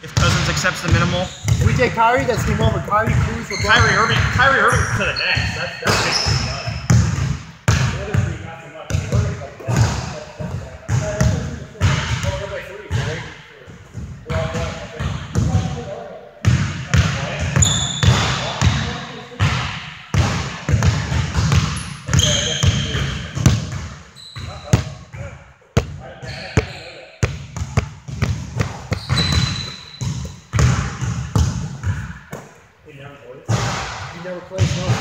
If Cousins accepts the minimal, If we take Kyrie, that's game over. Kyrie, Cruz. Kyrie Irving, Kyrie Irving to the next. That's that's never played, no.